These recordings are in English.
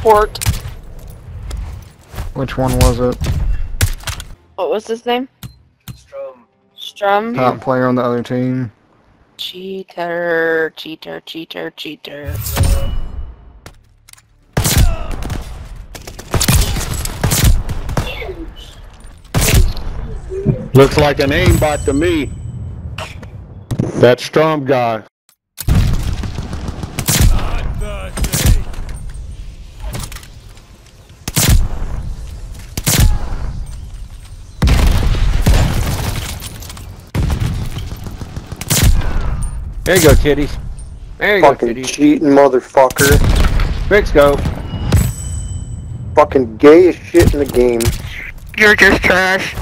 Report. Which one was it? What was his name? Strum. Strum? Top player on the other team. Cheater, cheater, cheater, cheater. Looks like an aimbot to me. That Strum guy. There you go, kitties. There you Fucking go, kitties. cheating motherfucker. Quick go. Fucking gay as shit in the game. You're just trash.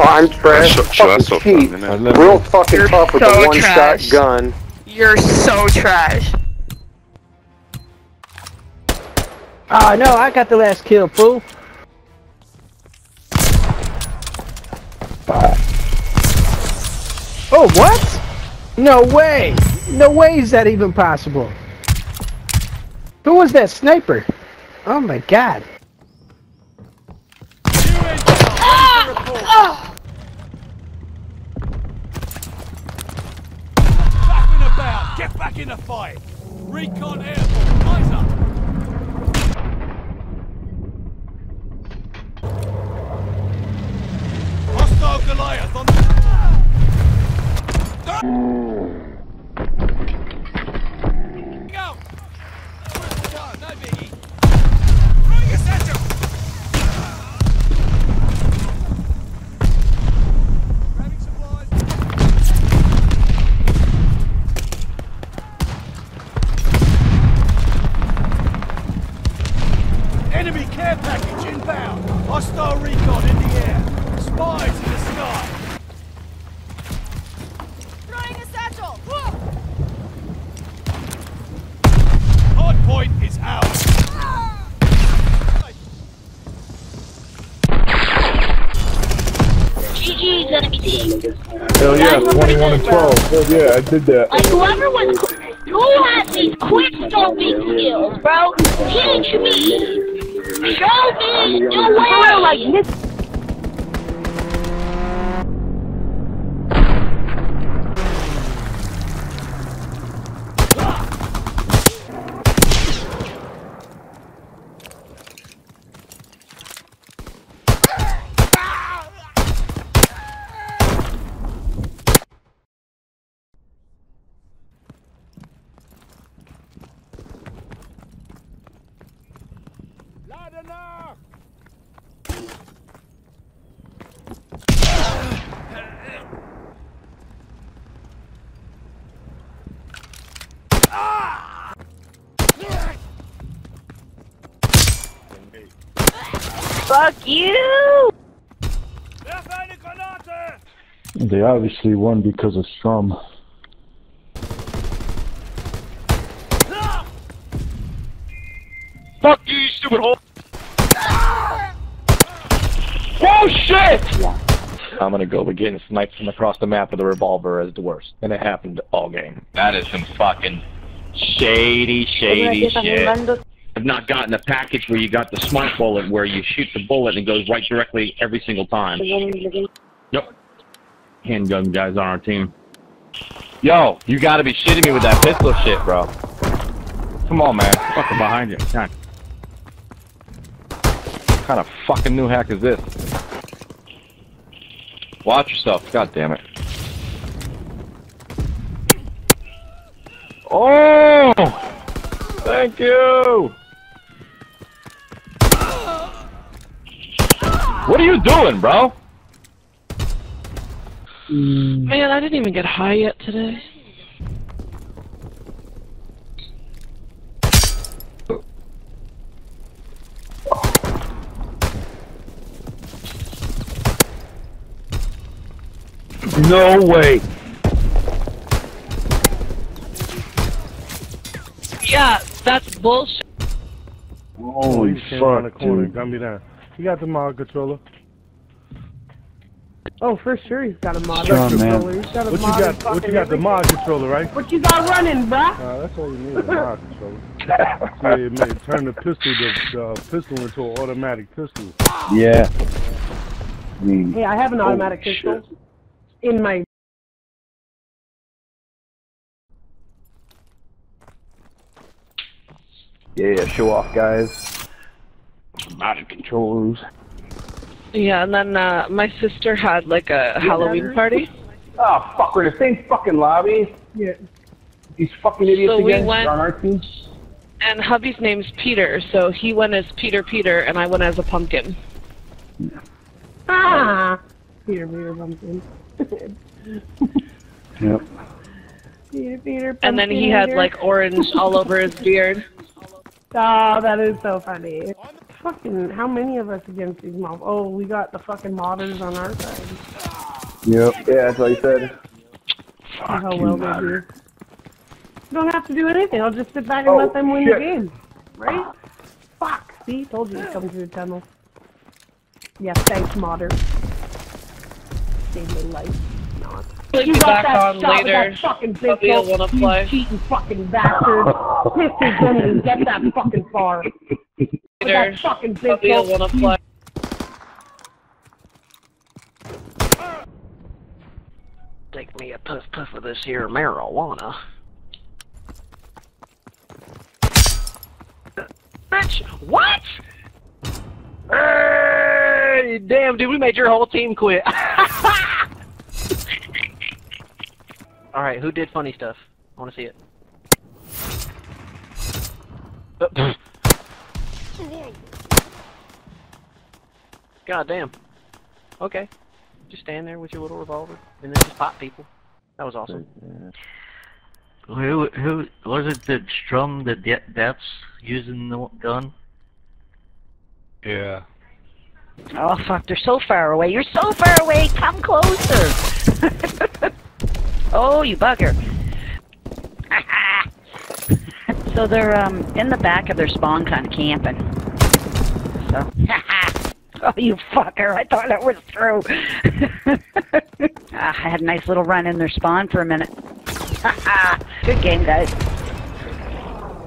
Oh, I'm trash. Shut- shut fucking up, Real fucking You're tough with so a one-shot gun. You're so trash. Oh no, I got the last kill, fool. Oh, what? No way! No way is that even possible. Who was that sniper? Oh my god. Faffing about! Get back in a fight! Recon airborne! Eyes up! Hostile Goliath on Go! No biggie. Bring essential! Grabbing supplies. Enemy care package inbound. Hostile recon in the air. Spies in the sky. Throwing a satchel! Hard point is ours. GG's enemy team. Hell yeah, 21 and 12. Hell yeah, I did that. Like whoever was who has these quick stomping skills, bro? Teach me. Show me the way. Like Fuck you! Werfe eine Granate! They obviously won because of Strum. Fuck you, you stupid hole. Oh shit! I'm gonna go with getting sniped from across the map with a revolver as the worst. And it happened all game. That is some fucking shady, shady shit. I've not gotten a package where you got the smart bullet where you shoot the bullet and it goes right directly every single time. Yep. Handgun guys on our team. Yo, you gotta be shitting me with that pistol shit, bro. Come on, man. Fucking behind you. What kind of fucking new hack is this? Watch yourself. God damn it. Oh! Thank you! What are you doing, bro? Mm. Man, I didn't even get high yet today. No way. Yeah, that's bullshit. Holy Came fuck, dude. got me down. You got the mod controller. Oh, for sure he's got a mod Strong, man. controller. He's got a What you got? What you got? The mod controller, right? What you got running, bruh? Uh, that's all you need. A mod controller. So it may turn the pistol, the, the pistol into an automatic pistol. Yeah. I Hey, I have an Holy automatic pistol in my. Yeah, show off, guys. Mounted controls. Yeah, and then uh, my sister had like a Halloween party. Oh, fuck, we're in the same fucking lobby. Yeah. These fucking idiots So we again. went- On our team. And hubby's name's Peter, so he went as Peter Peter, and I went as a pumpkin. Ah! Peter, Peter, pumpkin. yep. Peter, Peter, pumpkin, And then he pumpkin, had like orange all over his beard. Oh, that is so funny. Fucking, how many of us against these mobs? Oh, we got the fucking modders on our side. Yep. Yeah, that's what he said. See how well they do. You don't have to do anything. I'll just sit back and Oh, let them win shit. the game. Right? Fuck. See? Told you to come through the tunnel. Yeah, thanks, modder. Saved my life. Not. We'll You got back that on shot with that fucking big Hubby will bolt, you cheating fucking bastard. Pistol didn't even get that fucking far. With that fucking big will bolt, wanna play. Take me a puff puff of this here marijuana. Bitch, what? Hey, damn, dude, we made your whole team quit. All right, who did funny stuff? I want to see it. God damn. Okay. Just stand there with your little revolver and then just pop people. That was awesome. Who who was it that strummed the de- depths using the gun? Yeah. Oh fuck, they're so far away. You're so far away. Come closer. oh, you bugger. So they're um in the back of their spawn kind of camping. So Oh, you fucker. I thought it was through. Ah, I had a nice little run in their spawn for a minute. Good game, guys.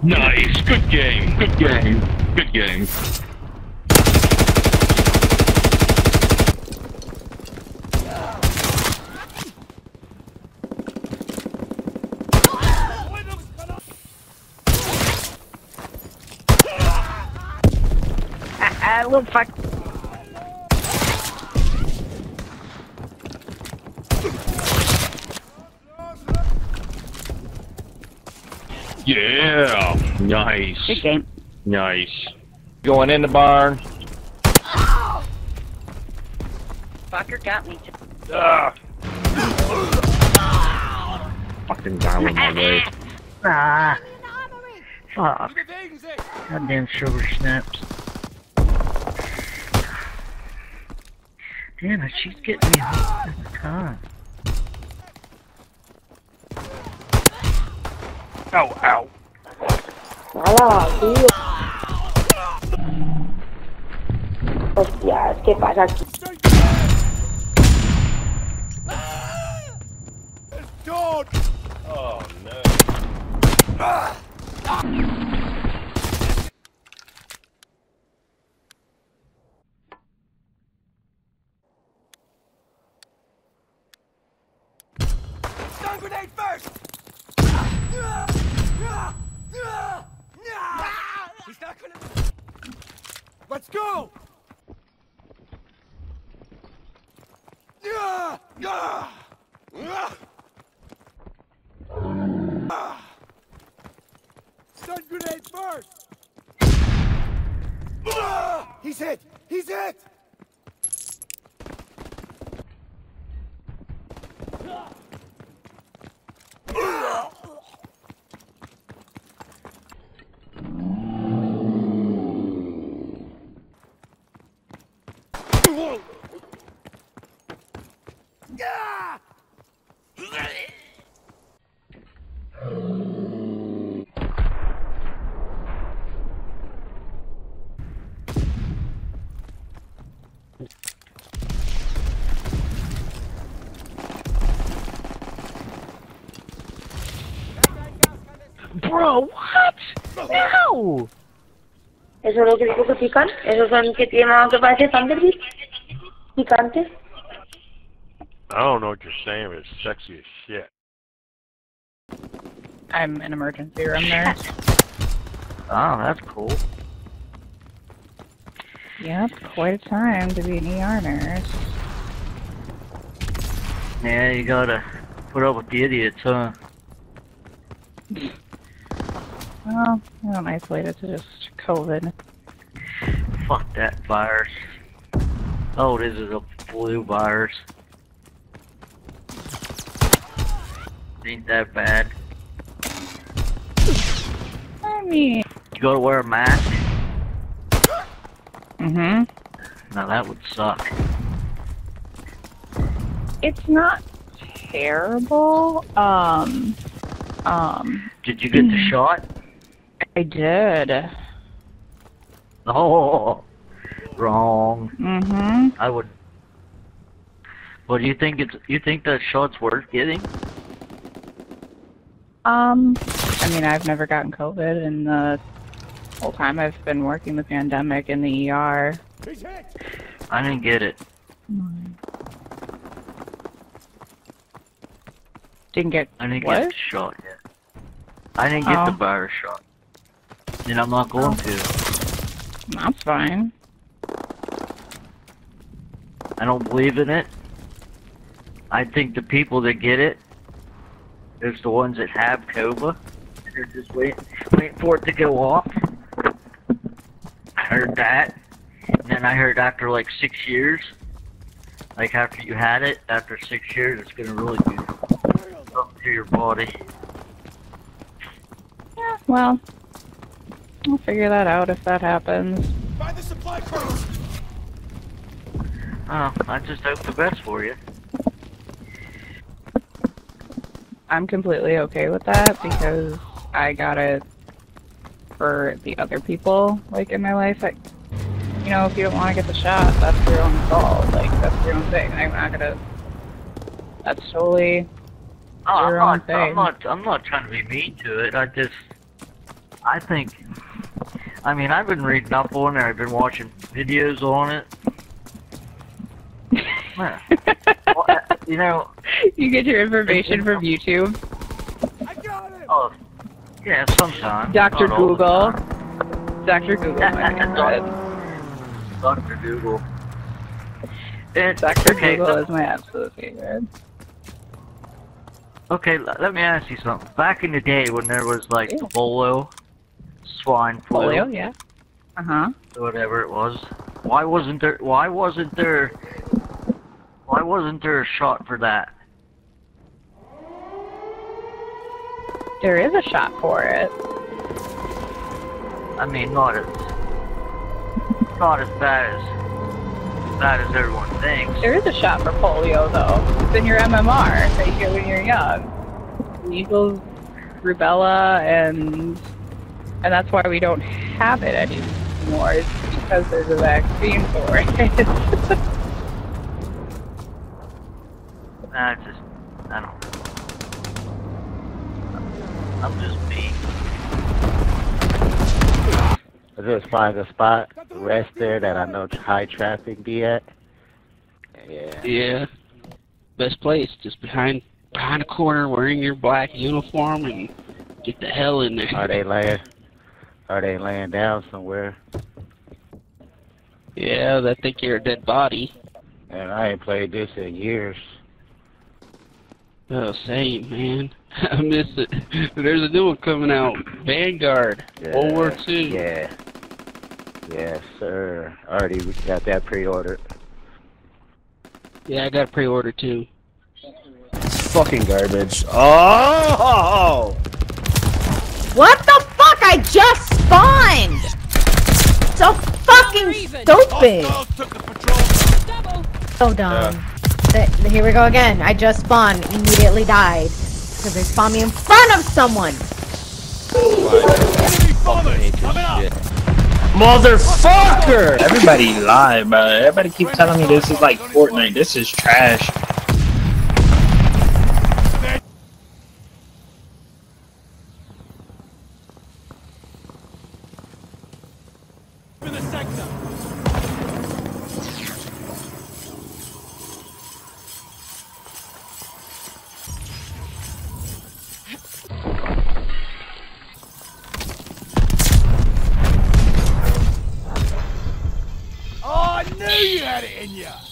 Nice. Good game. Good game. Good game. Little fuck. Yeah. Nice. Good game. Nice. Going in the barn. Fucker got me. Ah. Fucking down in my way. Ah. Fuck. Goddamn silver snaps. Damn it, she's getting me hooked every time. Ow, ow. Hostia, ¿qué pasa aquí? Dog! Oh, no. Ah. Stun grenade first! He's not gonna... Let's go! Stun grenade first! He's hit! He's hit! Bro, what? No! ¿Eso es lo que dijo que pican? ¿Esos son que tienen que parece Thunderbird? ¿Picante? I don't know what you're saying, but it's sexy as shit. I'm an emergency room nurse. Oh, that's cool. Yep, quite a time to be an ER nurse. Yeah, you gotta put up with the idiots, huh? Well, I don't isolate it to just COVID. Fuck that virus. Oh, this is a flu virus. Ain't that bad. I mean, You gotta wear a mask? Mm-hmm. Now that would suck. it's not terrible. Um, um, Did you get the shot? I did. Oh, wrong. Mm-hmm. I would. Well, do you think it's you think that shot's worth getting? Um, I mean, I've never gotten COVID, and the whole time I've been working the pandemic in the ER. I didn't get it. Didn't get I didn't what? get the shot yet. I didn't get the Oh. virus shot. And I'm not going oh. to. That's fine. I don't believe in it. I think the people that get it is the ones that have COVID. They're just waiting, waiting for it to go off. I heard that. And then I heard after like six years, like after you had it, after six years, it's gonna really do something to your body. Yeah, well, I'll figure that out if that happens. Find the supply crates! Oh, I just hope the best for you. I'm completely okay with that because I got it for the other people, like in my life. I, you know, if you don't want to get the shot, that's your own fault. Like that's your own thing. I'm not gonna. That's totally Oh, your I'm own not, thing. I'm not. I'm not trying to be mean to it. I just, I think. I mean, I've been reading up on it. I've been watching videos on it. Yeah. Well, uh, you know, you get your information from YouTube. I got it. Oh, yeah, sometimes. Dr. not all the Google. Dr. Google. Dr. Google. It, Dr. okay, Google is my absolute favorite. Okay, let me ask you something. Back in the day when there was like polio, swine flu, Polio, yeah. Uh huh. whatever it was, why wasn't there? Why wasn't there? Why wasn't there a shot for that? There is a shot for it. I mean, not as not as bad as as bad as everyone thinks. There is a shot for polio, though. It's in your MMR that you get when you're young. Measles, rubella, and and that's why we don't have it anymore. Is because there's a vaccine for it. I just, I don't. I'm just me. I just find a spot, rest there that I know high traffic be at. Yeah. Yeah. Best place, just behind behind a corner, wearing your black uniform, and get the hell in there. Are they laying? Are they laying down somewhere? Yeah, they think you're a dead body. And I ain't played this in years. Oh, same, man. I miss it. There's a new one coming out. Vanguard. World War II. Yeah. Yes, sir. Already we got that pre-ordered. Yeah, I got a pre-order too. Fucking garbage. Oh! What the fuck? I just spawned! So fucking stupid! So dumb. Th- here we go again. I just spawned, immediately died. Because they spawned me in front of someone! Motherfucker! Everybody lie, bro. Everybody keep telling me this is like Fortnite. This is trash. Had it in ya.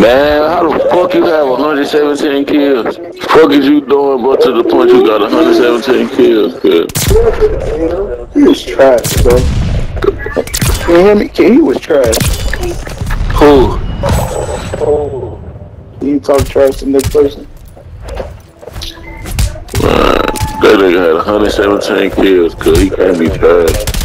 Man, how the fuck you have 117 kills? Fuck is you doing, but to the point you got 117 kills, kid? He was trash, bro. Can you hear me? He was trash. Who? You talk trash to this person. Man, that nigga had 117 kills, cuz he can't be trash.